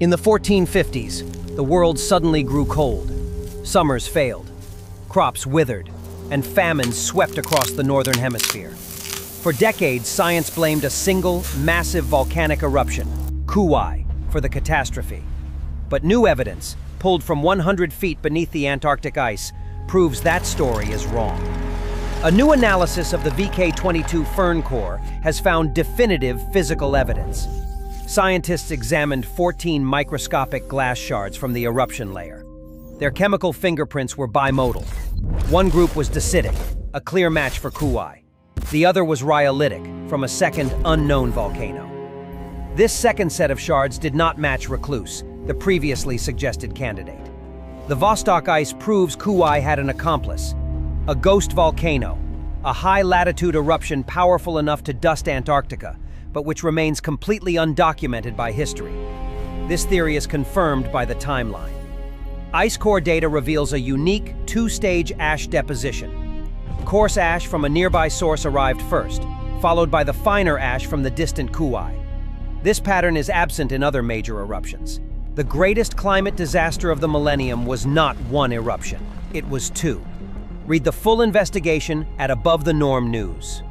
In the 1450s, the world suddenly grew cold. Summers failed, crops withered, and famines swept across the northern hemisphere. For decades, science blamed a single, massive volcanic eruption, Kuwae, for the catastrophe. But new evidence, pulled from 100 feet beneath the Antarctic ice, proves that story is wrong. A new analysis of the VK-22 firn core has found definitive physical evidence. Scientists examined 14 microscopic glass shards from the eruption layer. Their chemical fingerprints were bimodal. One group was dacitic, a clear match for Kuwae. The other was rhyolitic, from a second unknown volcano. This second set of shards did not match Reclus, the previously suggested candidate. The Vostok ice proves Kuwae had an accomplice, a ghost volcano, a high-latitude eruption powerful enough to dust Antarctica, but which remains completely undocumented by history. This theory is confirmed by the timeline. Ice core data reveals a unique two-stage ash deposition. Coarse ash from a nearby source arrived first, followed by the finer ash from the distant Kuwae. This pattern is absent in other major eruptions. The greatest climate disaster of the millennium was not one eruption, it was two. Read the full investigation at Above the Norm News.